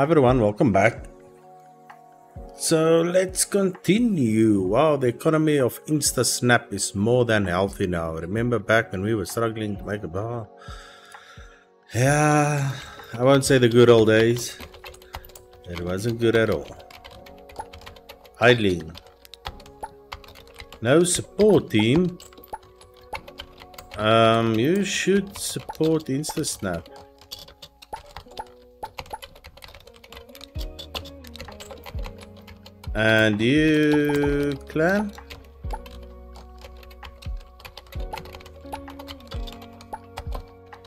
Hi everyone, welcome back. So let's continue. Wow, the economy of InstaSnap is more than healthy now. Remember back when we were struggling to make a bar? Yeah, I won't say the good old days. It wasn't good at all. Idling. No support team. Um, you should support InstaSnap. And you, clan?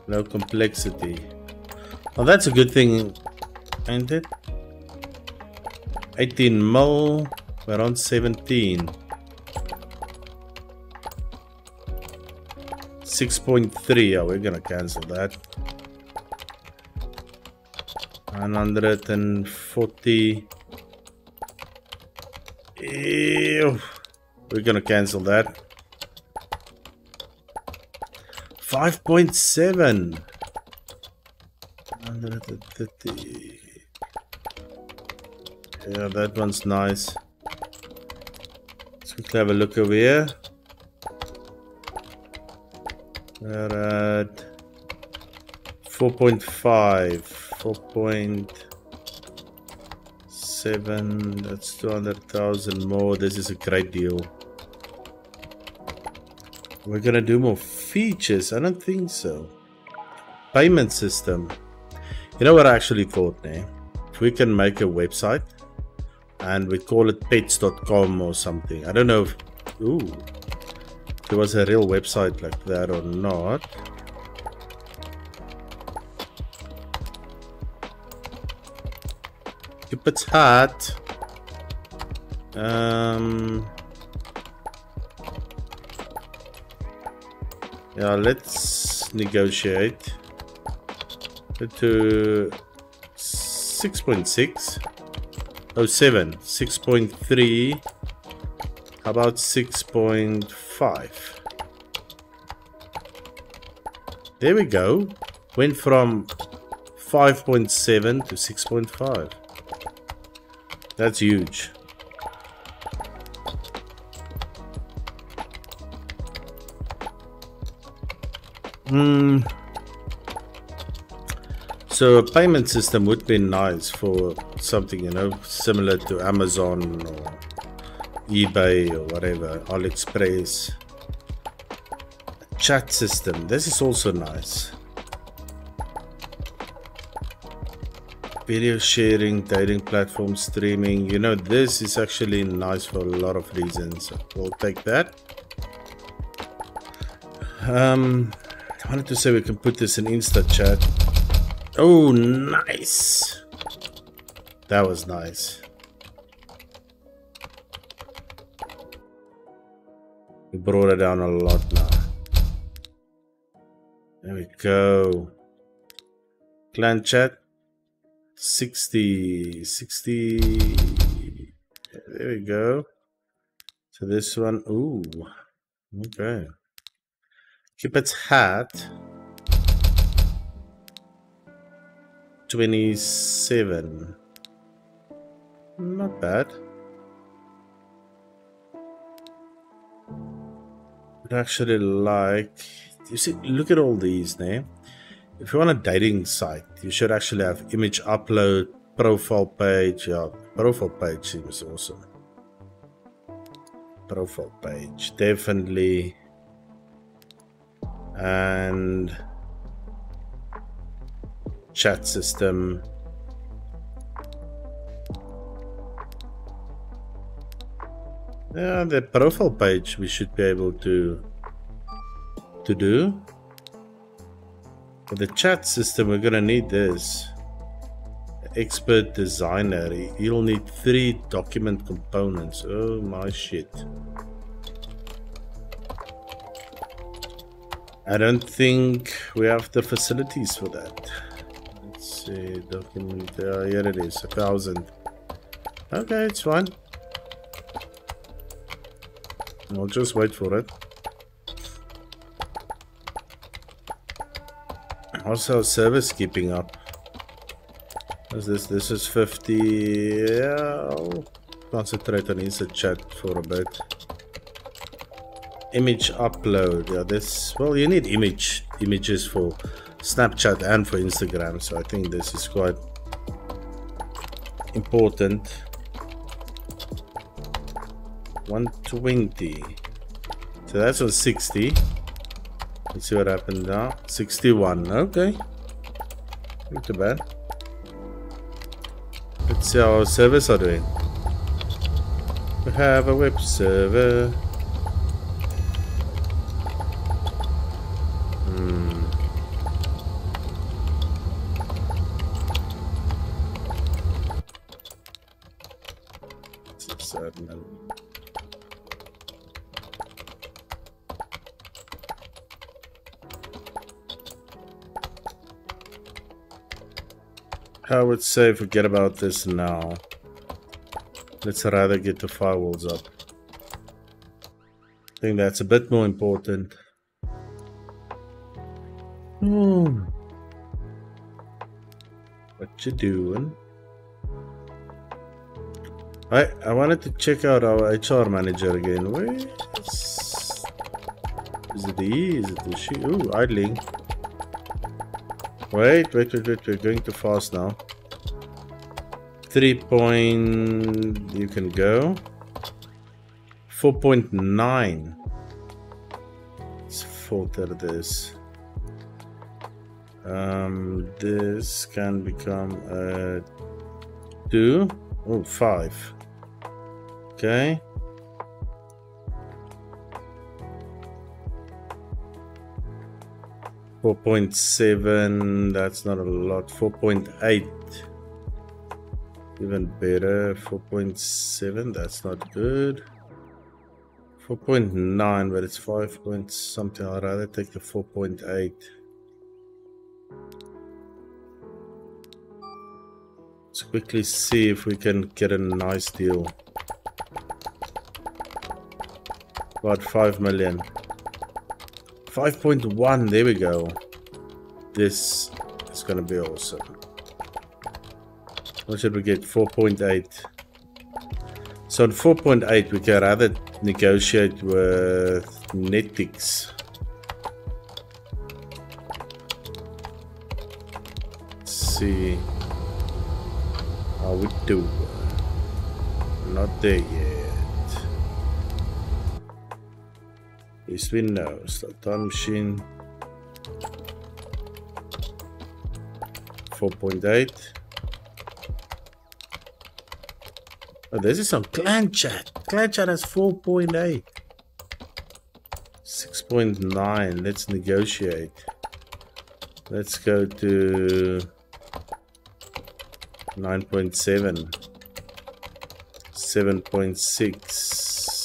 No complexity. Well, that's a good thing, ain't it? 18 mil, we're on 17. 6.3, oh, we're gonna cancel that. 140. We're gonna cancel that. 5.7. 130. Yeah, that one's nice. Let's quickly have a look over here. We're at 4.5. 4.7. That's 200,000 more. This is a great deal. We're gonna do more features. I don't think so. Payment system. You know what I actually thought now? If we can make a website and we call it pets.com or something. I don't know if ooh, there was a real website like that or not. Cupid's heart. Um Yeah, let's negotiate. To 6.6 oh 7 6.3 how about 6.5 there we go. Went from 5.7 to 6.5 that's huge Hmm. So a payment system would be nice for something, you know, similar to Amazon or eBay or whatever, AliExpress. Chat system. This is also nice. Video sharing, dating platform, streaming. You know, this is actually nice for a lot of reasons. We'll take that. Um, I wanted to say we can put this in Insta chat. Oh, nice. That was nice. We brought it down a lot now. There we go. Clan chat. 60. 60. There we go. So this one. Ooh. Okay. Cupid's heart. 27. Not bad. I'd actually like... You see, look at all these there. If you want a dating site, you should actually have image upload, profile page. Yeah, profile page seems awesome. Profile page, definitely and chat system. Yeah the profile page we should be able to to do. For the chat system we're gonna need this. Expert designer you'll need three document components. Oh my shit I don't think we have the facilities for that. Let's see, document, uh, here it is, a thousand. Okay, it's fine. I'll just wait for it. How's our service keeping up? Is this this is 50 yeah I'll concentrate on insert chat for a bit image upload. Yeah this well you need image images for snapchat and for instagram so i think this is quite important. 120 so that's on 60 let's see what happened now. 61 okay. Not too bad. Let's see how our servers are doing. We have a web server would say forget about this now. Let's rather get the firewalls up. I think that's a bit more important. Hmm. What you doing? I I wanted to check out our HR manager again. Where is, it he? Is it the she? Ooh, idling. Wait, wait, wait, wait, we're going too fast now. Three point, you can go. 4.9. Let's filter this. Um, this can become a two. Oh, five. Okay. 4.7 that's not a lot 4.8 even better. 4.7 that's not good. 4.9 but it's 5 point something I'd rather take the 4.8 let's quickly see if we can get a nice deal. About 5 million. 5.1, there we go. This is gonna be awesome. What should we get? 4.8. So on 4.8 we can rather negotiate with Netix. Let's see how we do. Not there yet. Least we know. Sultan machine. 4.8. Oh, this is some clan chat. Clan chat has 4.8. 6.9. Let's negotiate. Let's go to 9.7. 7.6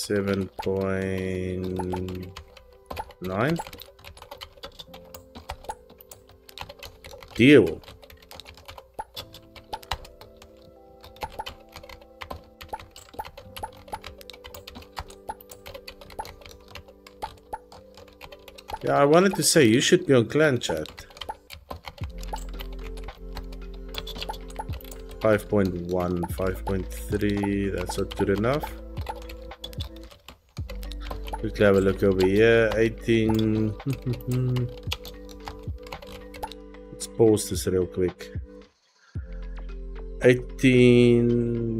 seven point nine. Deal. Yeah, I wanted to say you should be on clan chat. 5.1, 5.3, that's not good enough. Quickly have a look over here. 18. Let's pause this real quick. 18.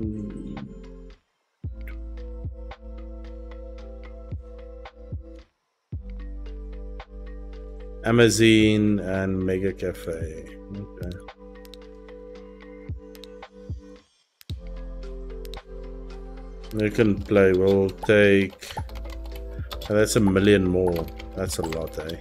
Amazon and Mega Cafe. Okay. We can play. We'll take Oh, that's a million more. That's a lot, eh?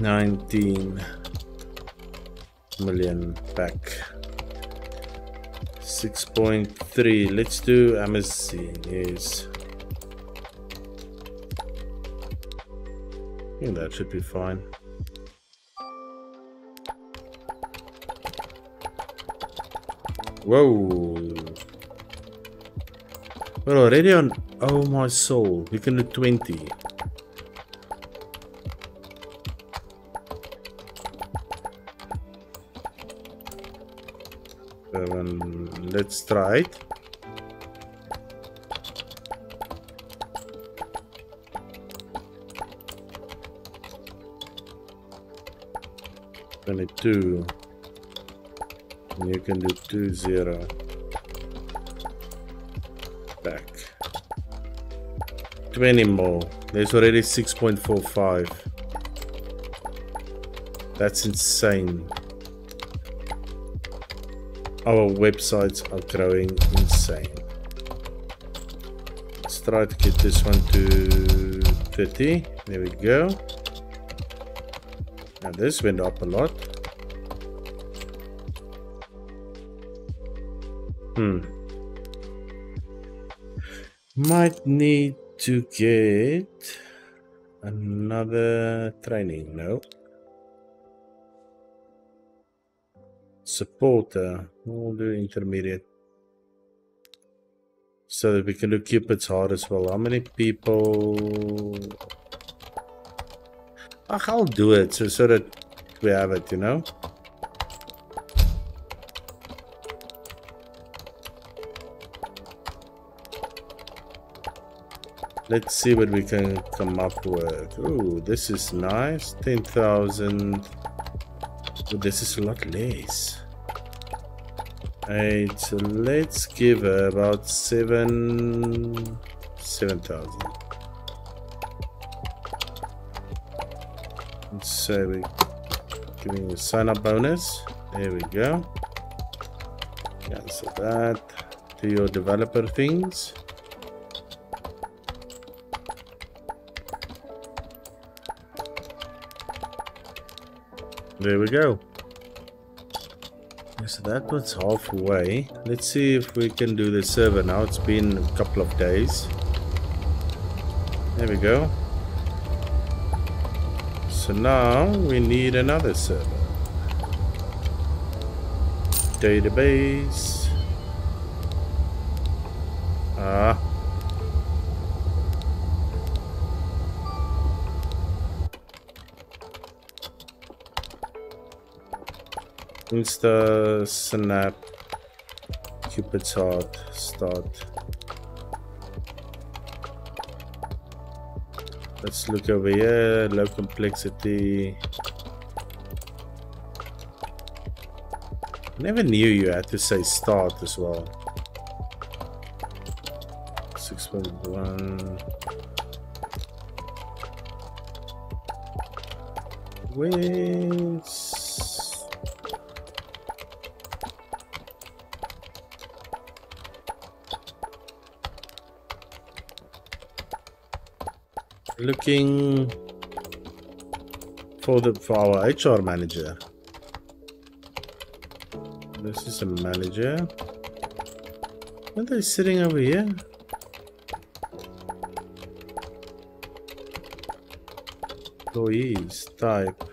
Nineteen million back. Six point three. Let's do Amazon. Yes. I think that should be fine. Whoa. We're already on Oh my soul. We can do 20. Let's try it. Twenty-two. And you can do two zero. Back. Twenty more. There's already six point four five. That's insane our websites are growing insane. Let's try to get this one to 30. There we go. Now this went up a lot. Hmm. Might need to get another training. No. Supporter. We'll do intermediate. So that we can do Cupid's heart as well. How many people... Ah, I'll do it so, so that we have it, you know? Let's see what we can come up with. Oh, this is nice. 10,000. Oh, this is a lot less. Right, so let's give her about seven, seven thousand. So we giving a sign up bonus. There we go. Cancel that. Do your developer things. There we go that was halfway. Let's see if we can do the server now. It's been a couple of days. There we go. So now we need another server. Database. Ah, Insta snap Cupid's heart start. Let's look over here, low complexity. Never knew you had to say start as well. 6.1 Where's looking for the for our HR manager. This is a manager. Are they sitting over here? Employees type.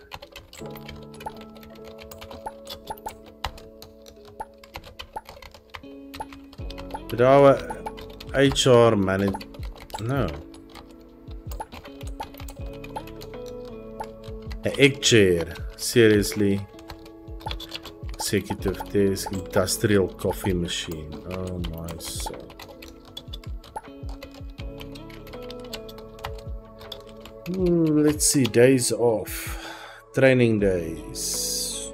But our HR manager no. Egg chair. Seriously. Executive desk, industrial coffee machine. Oh my soul. Hmm, let's see, days off. Training days.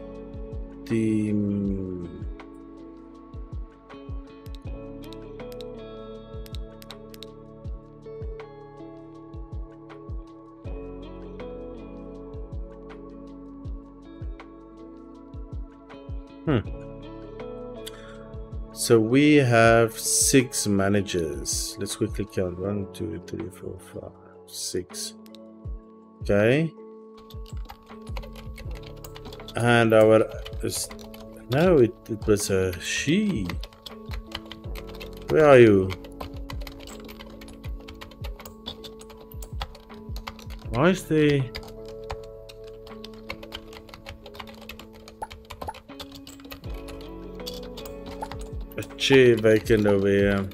Team So we have six managers. Let's quickly count. One, two, three, four, five, six. Okay. And our no, it, it was a she. Where are you? Why is the shit vacant over here.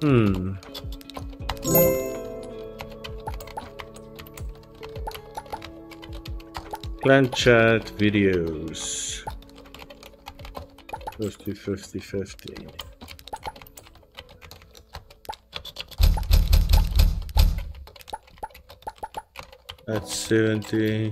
Hmm. Clan chat videos. 50, 50, 50. That's 70.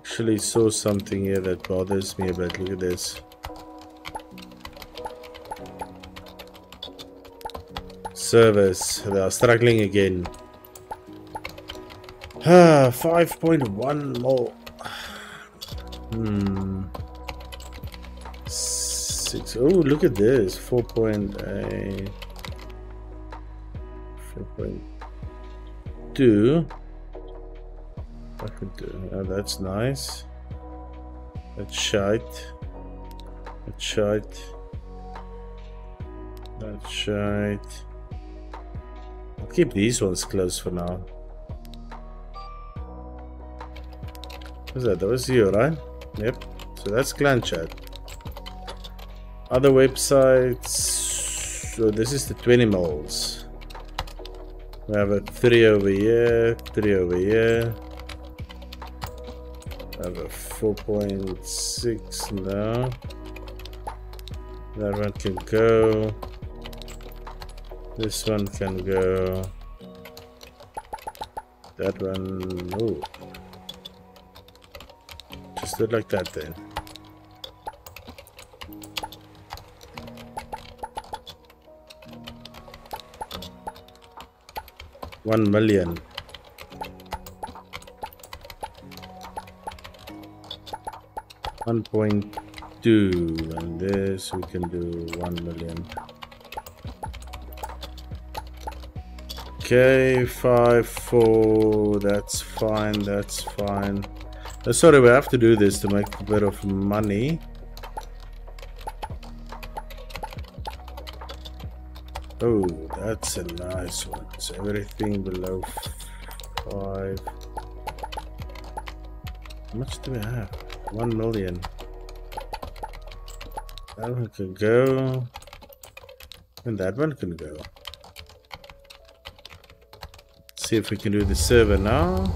Actually saw something here that bothers me a bit. Look at this. Service. They are struggling again. Ah, 5.1 more. Hmm. Six. Oh, look at this. 4.8. 4.2. I could do. Oh, that's nice. That's shite. That's shite. That's shite. I'll keep these ones close for now. What's that? That was you, right? Yep. So that's clan chat. Other websites. So this is the 20 moles. We have a 3 over here, 3 over here. I have a 4.6 now. That one can go. This one can go. That one, oh. Just do it like that then. One million. One point two, and this we can do one million. Okay, five, four, that's fine, that's fine. Uh, sorry, we have to do this to make a bit of money. Oh, that's a nice one. So everything below five. How much do we have? One million. That one can go. And that one can go. See if we can do the server now.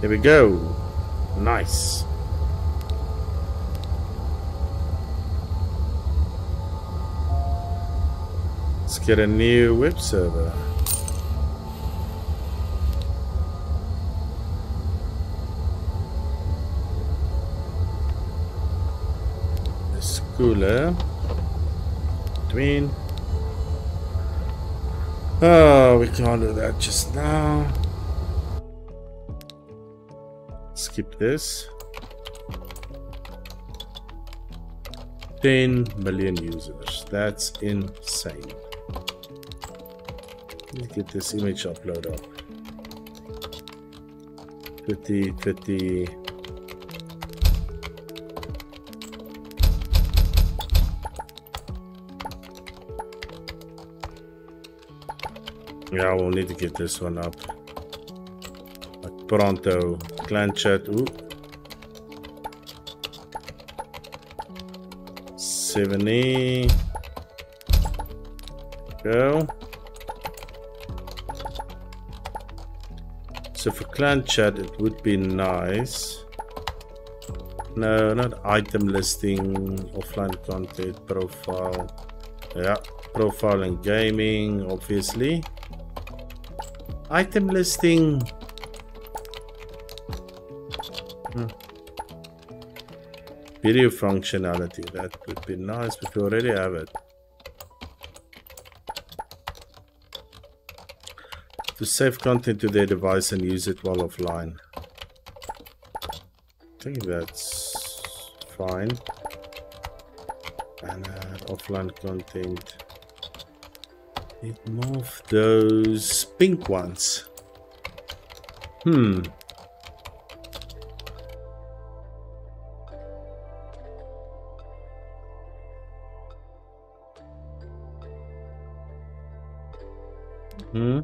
Here we go. Nice. Get a new web server. The schooler. Between. Oh, we can't do that just now. Skip this. 10 million users. That's insane. Let's get this image upload up. 50, 50. Yeah, we'll need to get this one up. Pronto. Clan chat. Ooh. 70. Go. So for clan chat, it would be nice. No, not item listing, offline content, profile. Yeah, profile and gaming, obviously. Item listing. Hmm. Video functionality, that would be nice, but we already have it. To save content to their device and use it while offline. I think that's fine. And uh, offline content. Of those pink ones. Hmm. Hmm.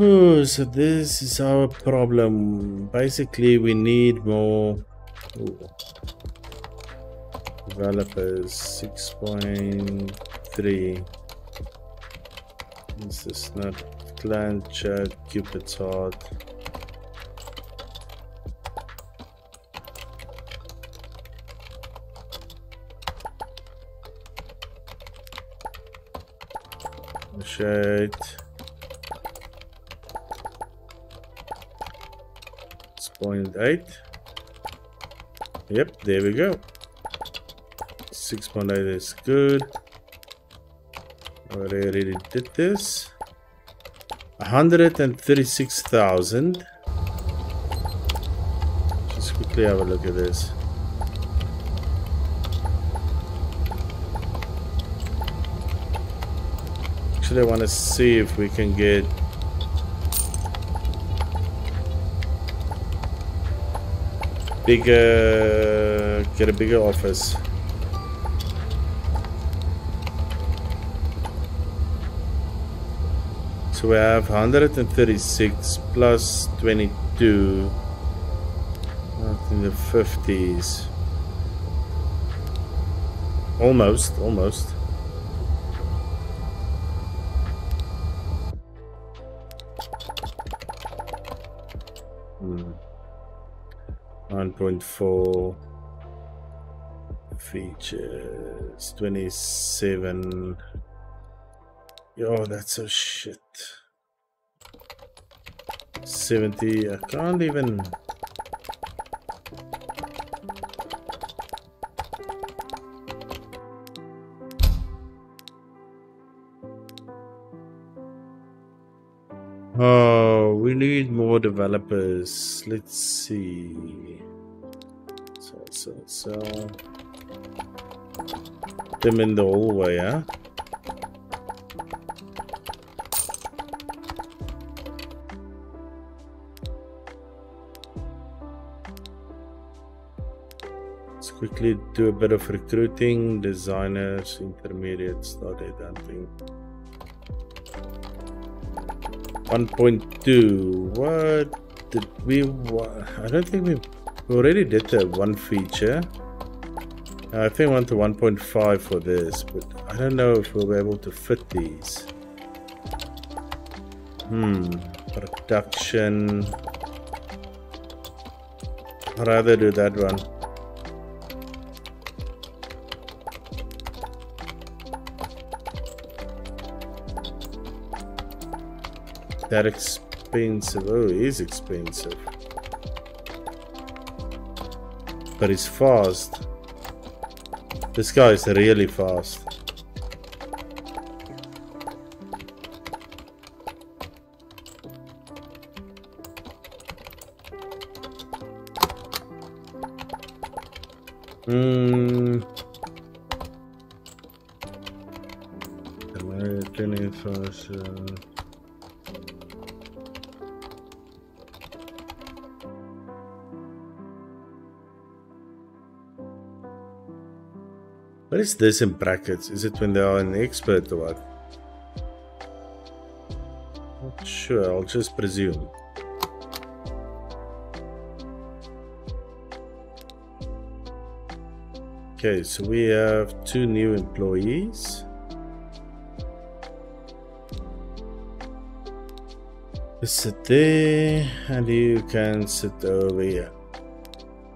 Oh, so this is our problem. Basically, we need more developers. 6.3. This is not clan chat, Cupid's heart. Shade. Eight. Yep, there we go. 6.8 is good. Already did this. 136,000. Just quickly have a look at this. Actually, I want to see if we can get bigger, get a bigger office. So we have 136 plus 22. in the 50s. Almost, almost. 1.4 features 27 Oh, that's so shit. 70, I can't even... more developers. Let's see. So, so, so. Them in the hallway, huh? quickly do a bit of recruiting, designers, intermediates, started hunting. 1.2, what did we, I don't think we, we already did the one feature. I think I went to 1.5 for this, but I don't know if we'll be able to fit these. Hmm, production. I'd rather do that one. That expensive. Oh, it is expensive. But it's fast. This guy is really fast. Hmm. American fashion. What is this in brackets? Is it when they are an expert or what? Not sure, I'll just presume. Okay, so we have two new employees. Sit there and you can sit over here.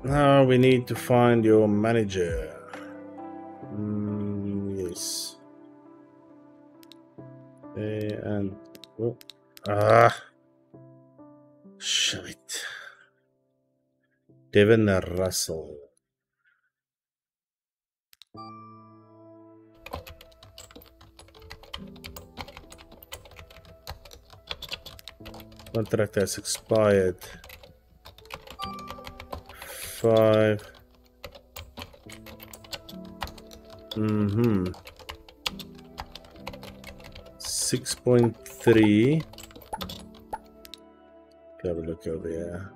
Now we need to find your manager. Ah, shit. Devin Russell. Contract has expired. Five. Mm-hmm. 6.3 have a look over here.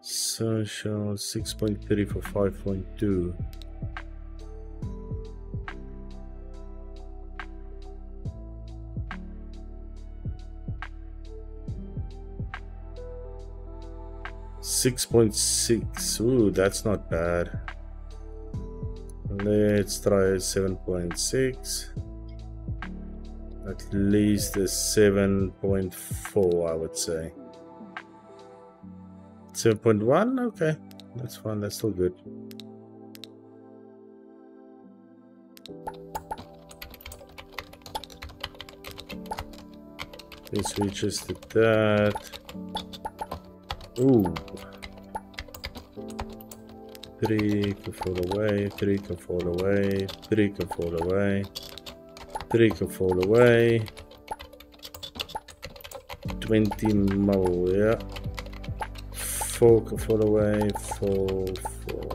Social 6.3 for 5.2. Six point six. Ooh, that's not bad. Let's try seven point six. At least a 7.4, I would say. 7.1? Okay, that's fine. That's still good. It switches to that. Ooh. Three can fall away, three can fall away, three can fall away, three can fall away. 20 more, yeah. Four can fall away, four, four.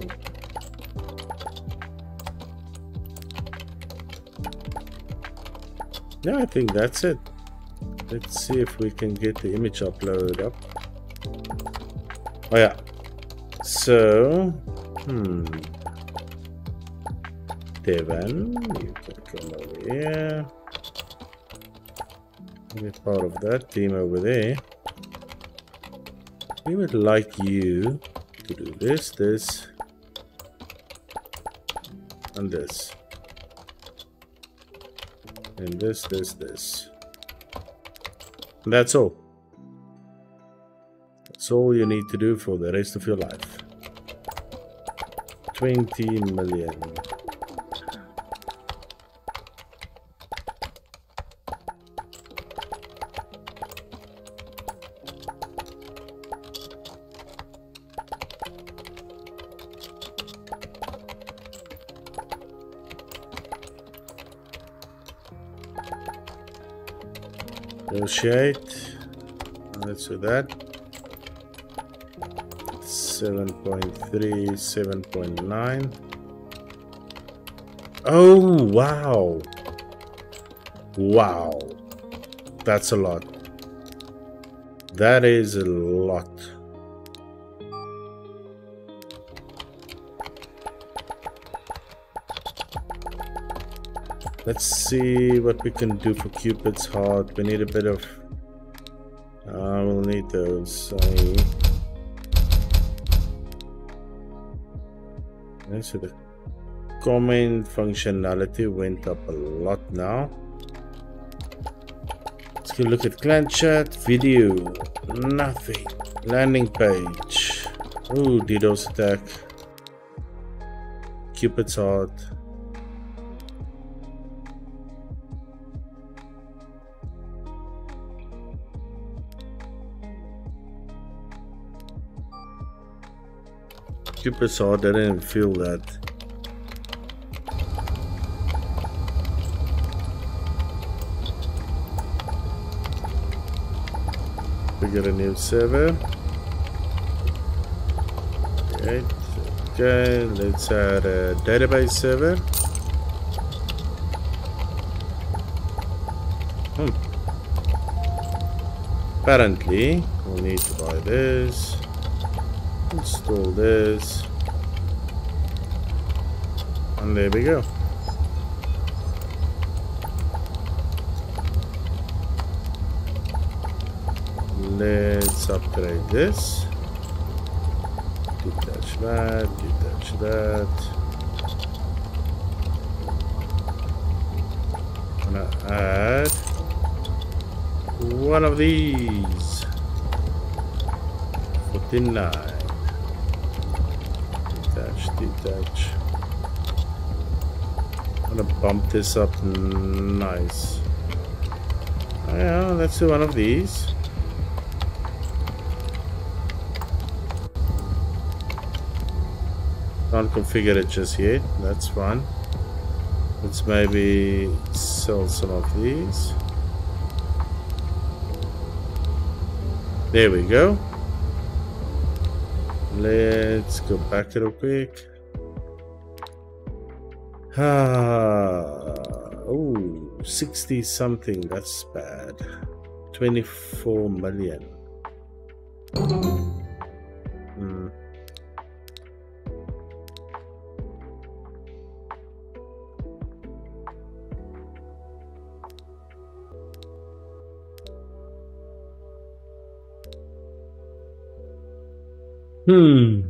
Yeah, I think that's it. Let's see if we can get the image uploaded up. Oh yeah. So, hmm. Devon, you can come over here. Be part of that team over there. We would like you to do this, this, and this. And this, this, this. And that's all. That's all you need to do for the rest of your life. 20 million. Negotiate. Let's do that. 7.3, 7.9. Oh, wow. Wow. That's a lot. That is a lot. Let's see what we can do for Cupid's heart. We need a bit of... Uh, we'll need those. Okay, so the comment functionality went up a lot now. Let's go look at clan chat, video, nothing. Landing page. Ooh, DDoS attack. Cupid's heart. Super sword, I didn't feel that. We get a new server. Okay, let's add a database server. Hmm. Apparently, we'll need to buy this install this. And there we go. Let's upgrade this. Detach that detach that. I'm gonna add one of these. 49 detach. I'm gonna bump this up nice. Oh, yeah, let's do one of these. Can't configure it just yet, that's fine. Let's maybe sell some of these. There we go. Let's go back real quick. Ah, oh, 60 something. That's bad. 24 million. Hmm.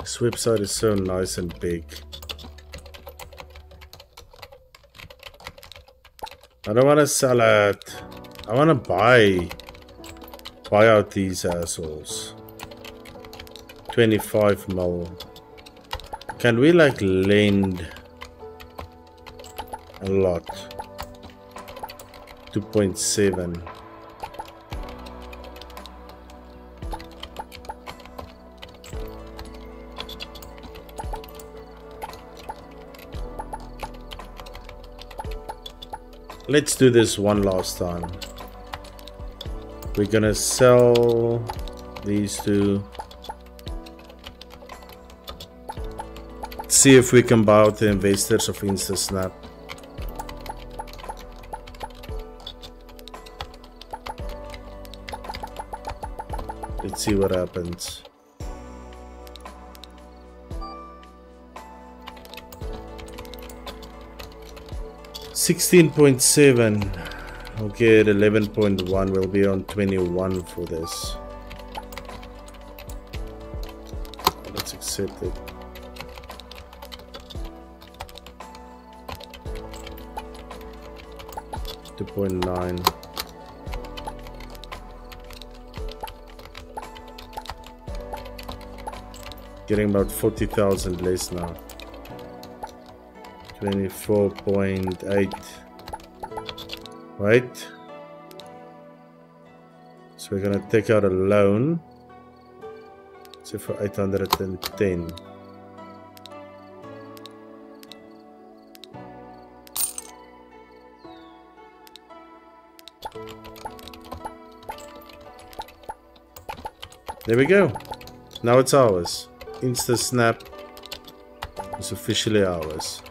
This website is so nice and big. I don't want to sell it. I want to buy buy out these assholes. 25 mil. Can we like lend a lot? 2.7. Let's do this one last time. We're gonna sell these two. See if we can buy out the investors of InstaSnap. Let's see what happens. 16.7 at 11.1 we'll be on 21 for this let's accept it Two point nine. Getting about forty thousand less now. 24.8 right? So we're gonna take out a loan. So for 810 there we go. Now it's ours. InstaSnap is officially ours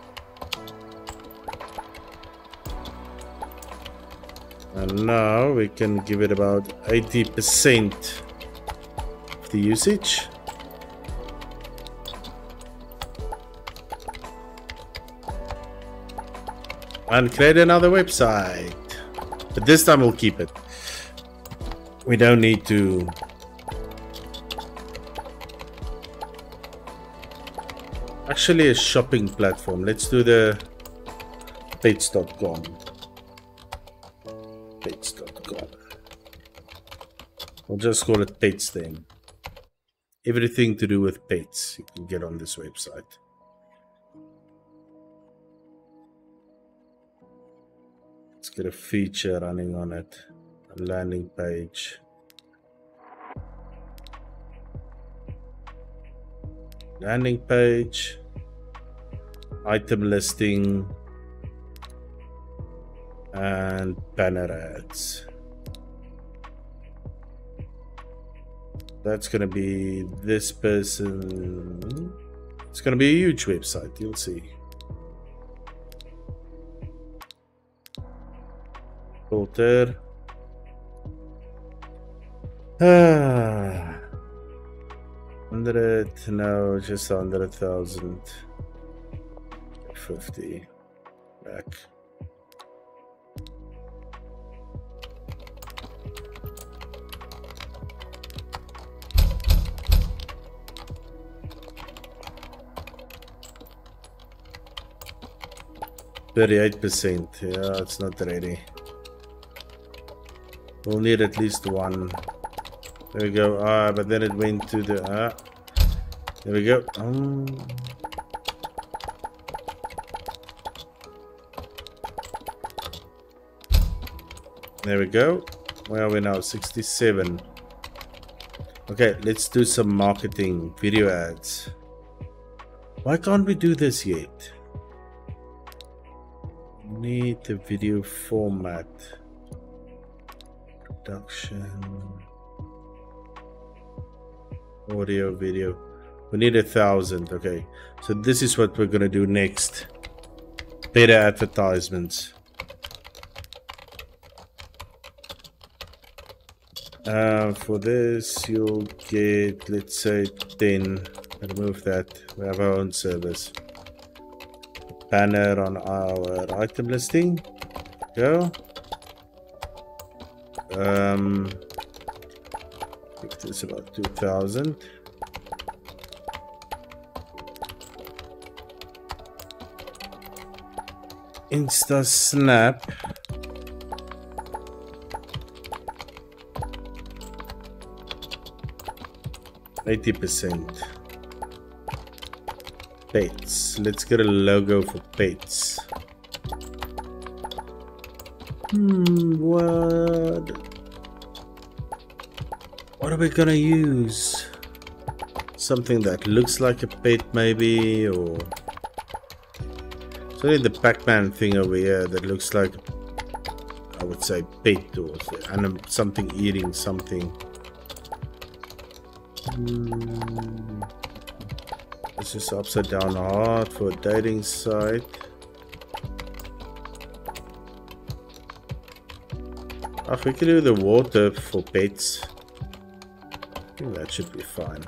now we can give it about 80% of the usage. And create another website. But this time we'll keep it. We don't need to actually a shopping platform. Let's do the pets.com We'll just call it pets then. Everything to do with pets you can get on this website. Let's get a feature running on it. A landing page. Landing page. Item listing and banner ads. That's gonna be this person. It's gonna be a huge website, you'll see. Filter. Ah. 100, no, just under a thousand. 50. Back. 38%. Yeah, it's not ready. We'll need at least one. There we go. Ah, but then it went to the... Ah. There we go. Um. There we go. Where are we now? 67. Okay, let's do some marketing video ads. Why can't we do this yet? Need the video format production audio video we need a thousand okay so this is what we're gonna do next better advertisements Uh, for this, you'll get, let's say, 10. Remove that. We have our own service. Banner on our item listing. Go. Um, this about 2000. InstaSnap. Eighty percent. Let's get a logo for pets. Hmm, what? What are we gonna use? Something that looks like a pet maybe, or... So the Pac-Man thing over here that looks like, I would say, pet or something eating something. Mm. This is upside down heart for a dating site. If we can do the water for pets, I think that should be fine.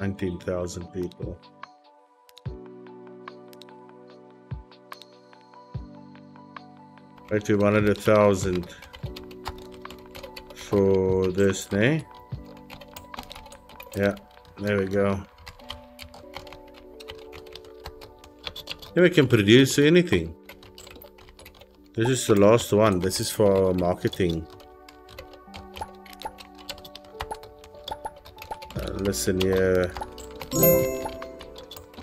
Nineteen thousand people. Actually, wanted a thousand for this, nay? Yeah, there we go. Then we can produce anything. This is the last one. This is for marketing. Uh, listen here,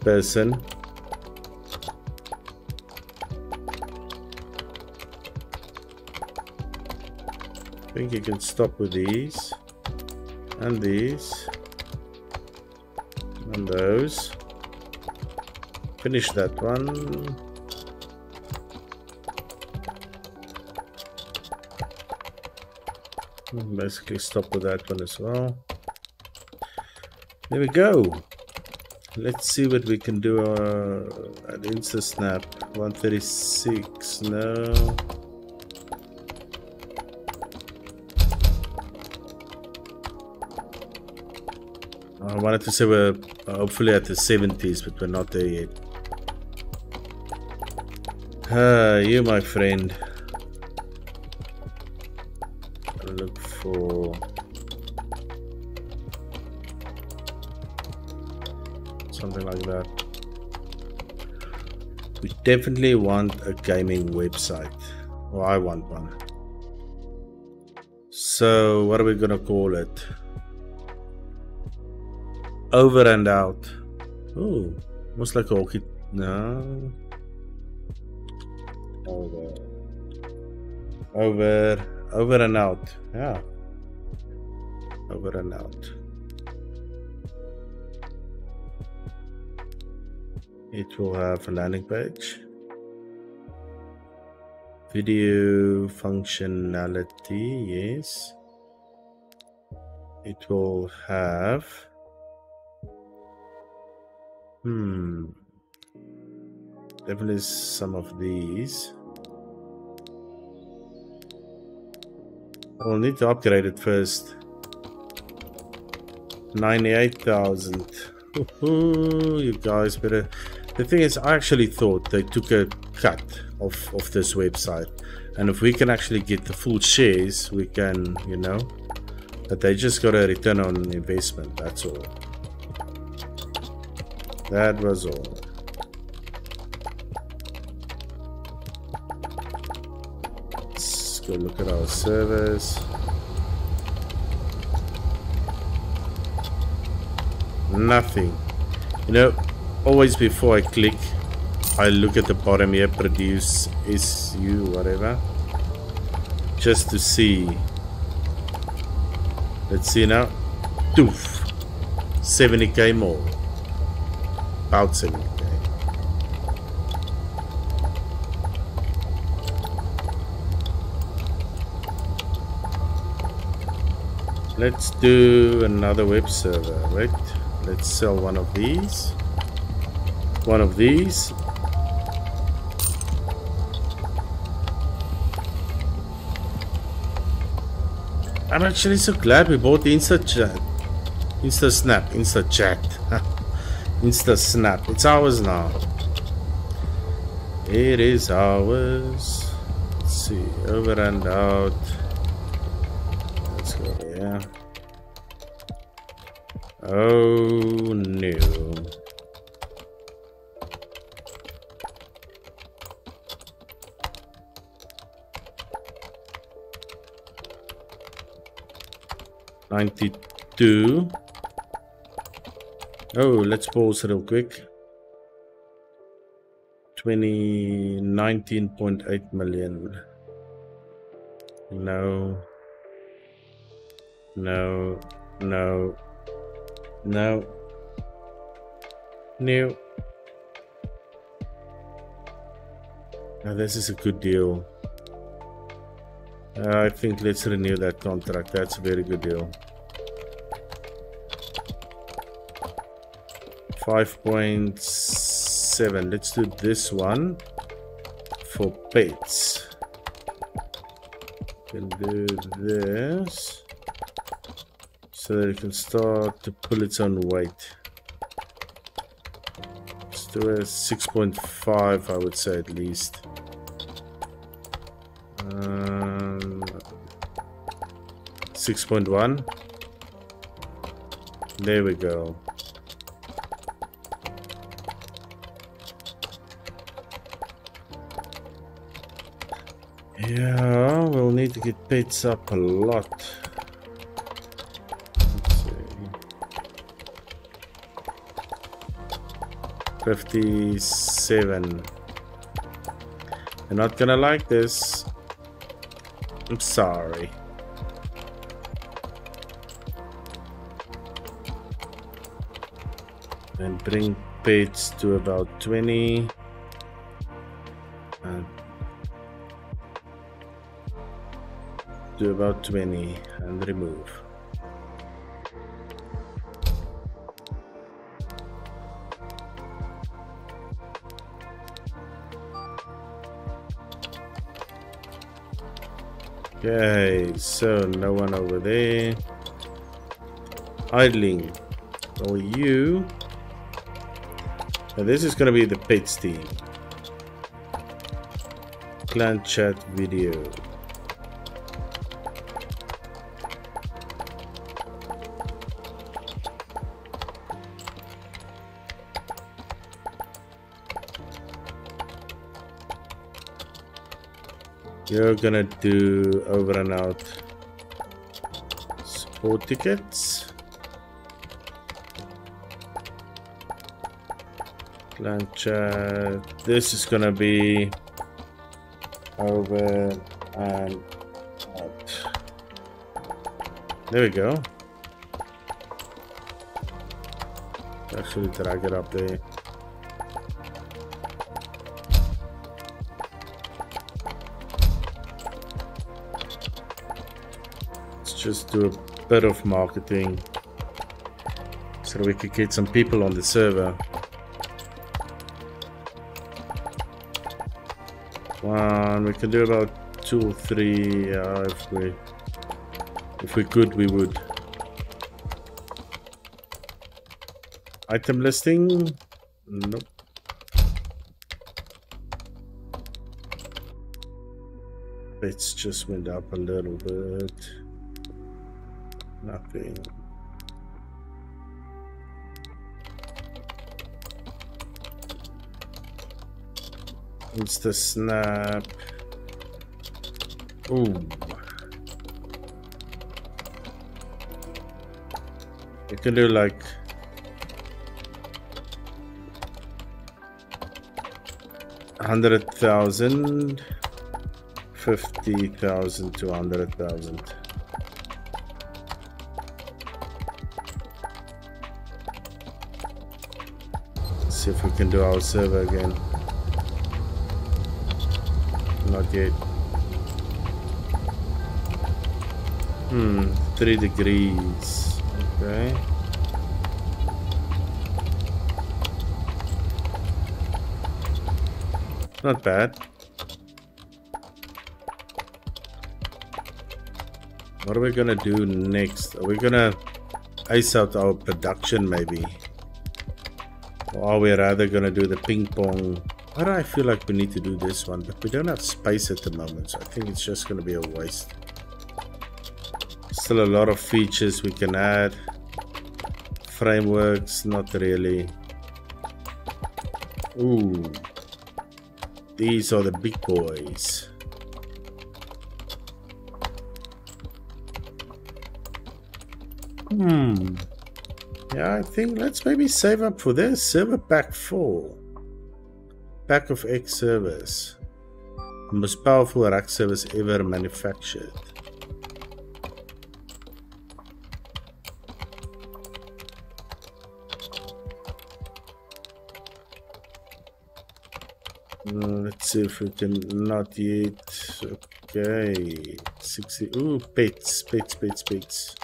person. Think you can stop with these and these and those. Finish that one. Basically stop with that one as well. There we go. Let's see what we can do uh, at InstaSnap. 136, no. I wanted to say we're uh, hopefully at the 70s, but we're not there yet. Ah, you, my friend. Look for something like that. We definitely want a gaming website. Or I want one. So, what are we gonna call it? Over and out. Oh, almost like a hockey. No. Over. Over. Over and out. Yeah. Over and out. It will have a landing page. Video functionality, yes. It will have Hmm. Definitely some of these. I'll need to upgrade it first. 98,000. You guys better... The thing is, I actually thought they took a cut of, of this website. And if we can actually get the full shares, we can, you know... But they just got a return on investment, that's all. That was all. Let's go look at our servers. Nothing. You know, always before I click, I look at the bottom here, produce SU, whatever. Just to see. Let's see now. Doof. 70k more Let's do another web server, right? Let's sell one of these. One of these. I'm actually so glad we bought the InstaChat. InstaSnap. Insta Chat. InstaSnap. It's ours now. It is ours. Let's see. Over and out. Let's go there. Oh no. Ninety-two. Oh, let's pause real quick. Twenty nineteen point eight million. No. No. No. No. New. Now this is a good deal. Uh, I think let's renew that contract. That's a very good deal. 5.7. Let's do this one for pets. Can do this so that it can start to pull its own weight. Let's do a 6.5, I would say at least. Um, 6.1. There we go. Yeah, we'll need to get pets up a lot. 57. You're not gonna like this. I'm sorry. And bring page to about 20. Do about 20 and remove. Okay, so no one over there. Idling. Or you. Now this is gonna be the pets team. Clan chat video. You're gonna do over and out support tickets. Clan chat. This is gonna be over and out. There we go. Actually drag it up there. Just do a bit of marketing so we could get some people on the server. One, we can do about two or three uh, if we if we could we would. Item listing? Nope. It's just went up a little bit. Nothing. It's the snap. Ooh. You can do like hundred thousand, fifty thousand to hundred thousand. Can do our server again. Not yet. Hmm, 3 degrees. Okay. Not bad. What are we gonna do next? Are we gonna ice out our production maybe? Are we rather gonna do the ping pong? Why do I feel like we need to do this one? But we don't have space at the moment, so I think it's just gonna be a waste. Still a lot of features we can add. Frameworks, not really. Ooh. These are the big boys. Hmm. Yeah, I think let's maybe save up for this. Server pack 4. Pack of X servers. Most powerful rack service ever manufactured. Uh, let's see if we can not yet. Okay, 60. Ooh, pets, pets, pets, pets.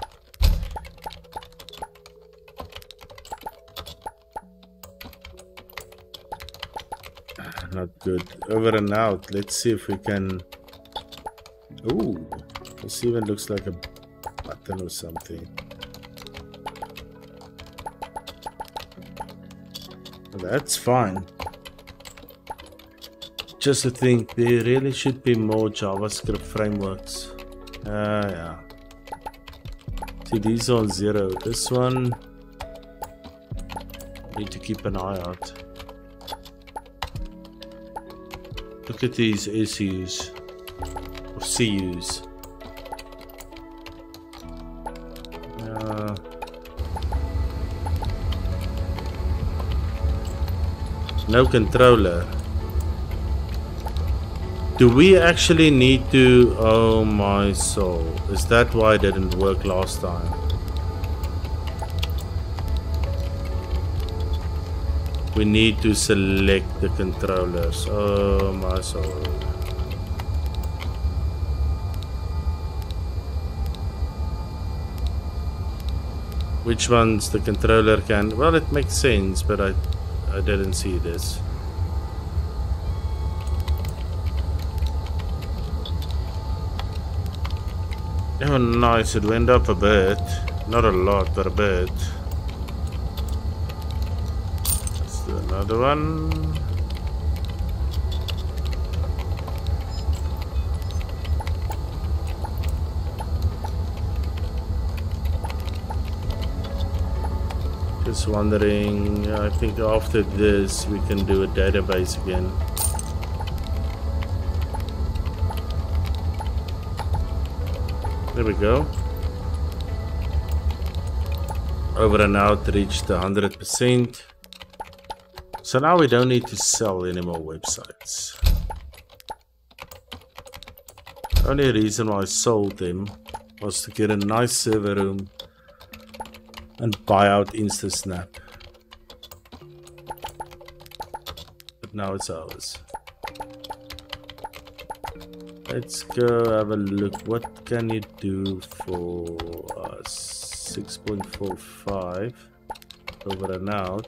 Not good. Over and out. Let's see if we can... Ooh, this even looks like a button or something. That's fine. Just to think, there really should be more JavaScript frameworks. Ah, uh, yeah. See, these are on zero. This one, need to keep an eye out. Look at these issues or CUs. Uh, no controller. Do we actually need to... Oh my soul. Is that why it didn't work last time? We need to select the controllers. Oh my soul. Which ones the controller can... Well, it makes sense, but I, I didn't see this. Oh, nice. It went up a bit. Not a lot, but a bit. Another one. Just wondering, I think after this we can do a database again. There we go. Over and out reached 100%. So now we don't need to sell any more websites. Only reason why I sold them was to get a nice server room and buy out InstaSnap. But now it's ours. Let's go have a look. What can you do for us? 6.45 over and out.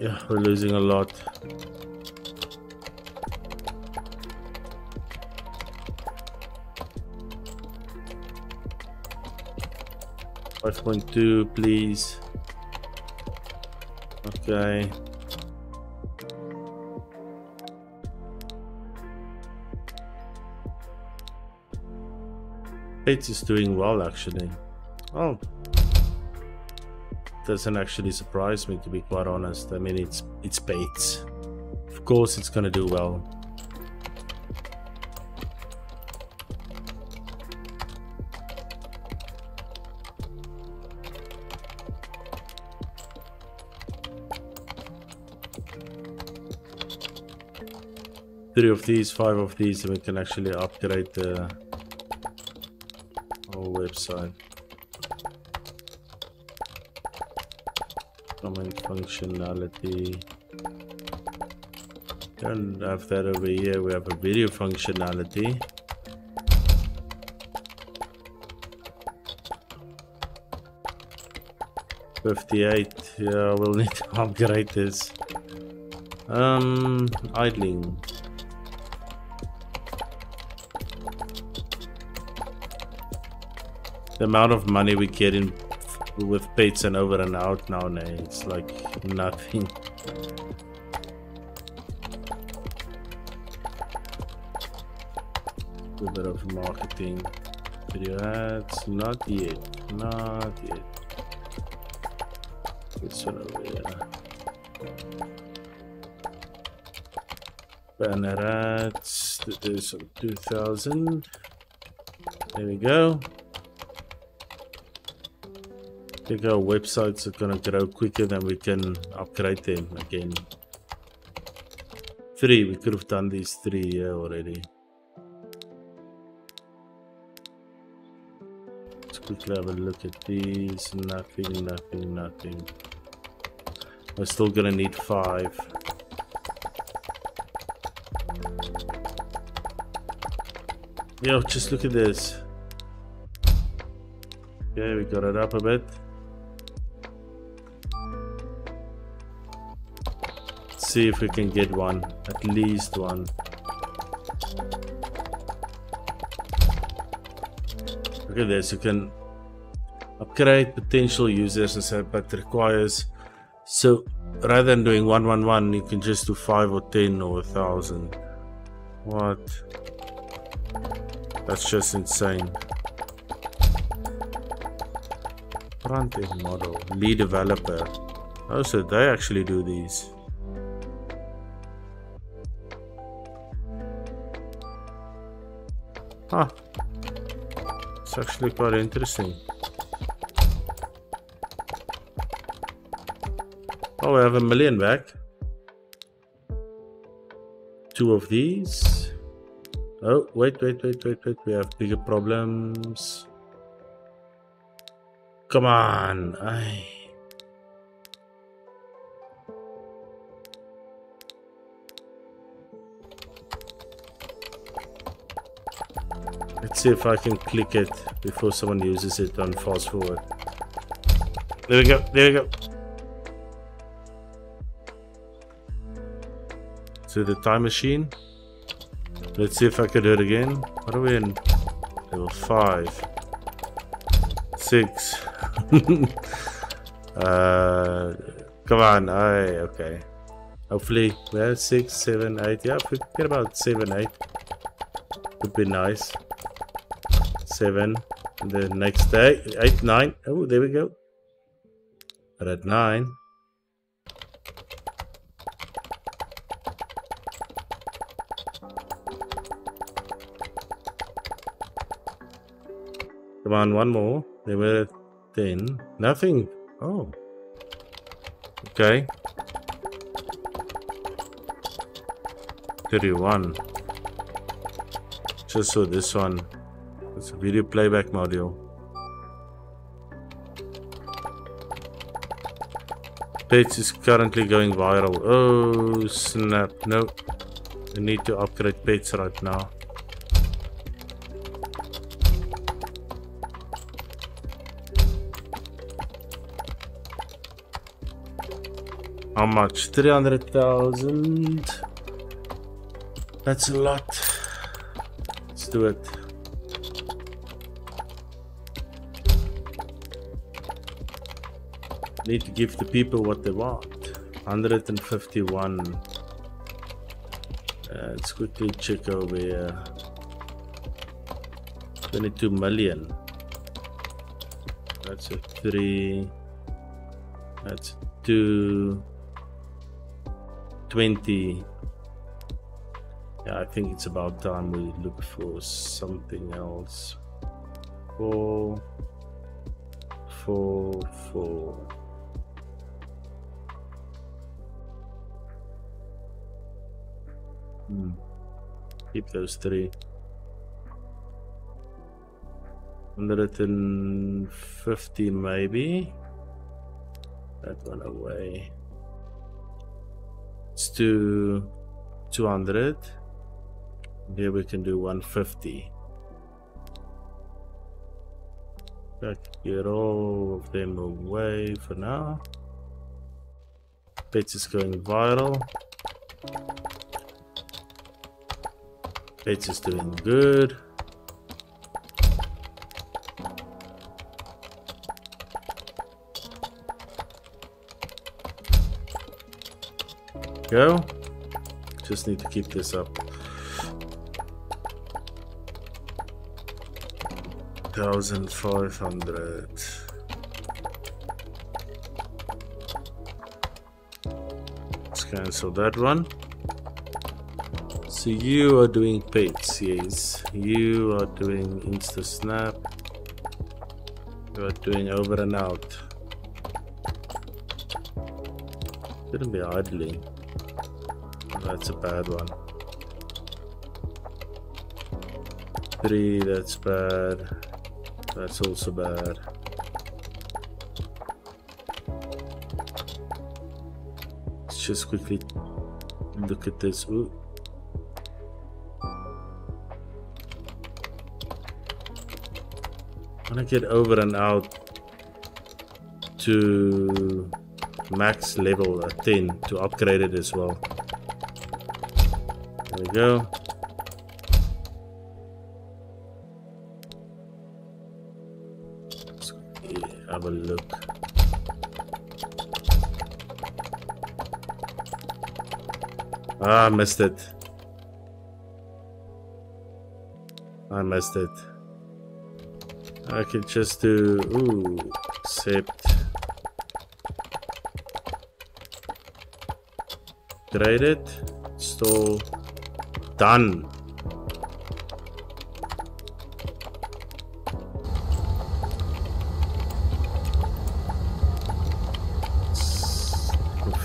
Yeah, we're losing a lot. Five point two, please. Okay. Bates is doing well actually. Oh, doesn't actually surprise me to be quite honest. I mean, it's it's Bates. Of course, it's gonna do well. Three of these, five of these, and we can actually upgrade the whole website. Comment functionality have that over here we have a video functionality 58. Yeah, we'll need to upgrade this. Um, idling. The amount of money we get in with pets and over and out now, it's like nothing. A bit of marketing. Video ads, not yet, not yet. This one over here. Banner ads, there's 2000. There we go. I think our websites are gonna grow quicker than we can upgrade them again. Three, we could have done these three here already. Let's quickly have a look at these. Nothing, nothing, nothing. We're still gonna need five. Yo, just look at this. Yeah, we got it up a bit. See if we can get one. At least one. Look at this. You can upgrade potential users and say, but requires. So rather than doing 111, you can just do 5 or 10 or 1000. What? That's just insane. Front end model, lead developer. Oh, so they actually do these. It's actually quite interesting. Oh, we have a million back. Two of these. Oh, wait, wait, wait, wait, wait. We have bigger problems. Come on. I... see if I can click it before someone uses it on fast forward. There we go, there we go. To the time machine. Let's see if I can do it again. What are we in? Level 5. 6. uh, come on, I okay. Hopefully, we have 6, 7, 8. Yeah, get about 7, 8, would be nice seven. The next day, eight, nine. Oh, there we go. At nine. Come on, one more. They were 10. Nothing. Oh. Okay. 31. Just so this one it's a video playback module. Page is currently going viral. Oh snap, no. We need to upgrade page right now. How much? 300,000. That's a lot. Let's do it. Need to give the people what they want. 151. Uh, let's quickly check over here. 22 million. That's a 3. That's 2. 20. Yeah, I think it's about time we look for something else. Four, four, four. Hmm. Keep those three. 150 maybe. That one away. Let's do 200. Here we can do 150. get all of them away for now. Pets is going viral. Pets is doing good. Go. Just need to keep this up. Thousand five hundred. Let's cancel that one. So you are doing pets, yes. You are doing InstaSnap. You are doing over and out. Shouldn't be idling. That's a bad one. Three, that's bad. That's also bad. Let's just quickly look at this. Ooh. I want to get over and out to max level at 10 to upgrade it as well. There we go. Let's have a look. Ah, I missed it. I missed it. I could just do, ooh. Grade it, install, done.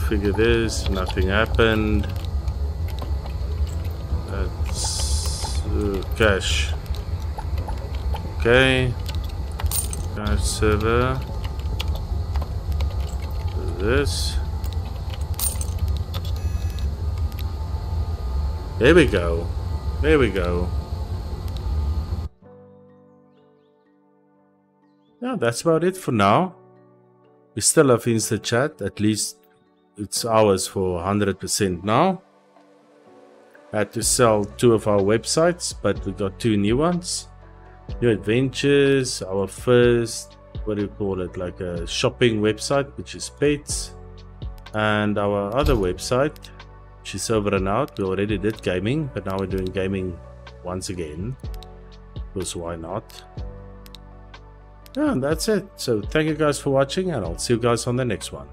Figure this, nothing happened. That's uh, cache. Okay. Cache server. This. There we go. There we go. Yeah, that's about it for now. We still have InstaChat, at least it's ours for 100% now. Had to sell two of our websites, but we got two new ones. New Adventures, our first, what do you call it, like a shopping website, which is Pets. And our other website, which is over and out. We already did gaming, but now we're doing gaming once again. Because why not? Yeah, that's it. So thank you guys for watching, and I'll see you guys on the next one.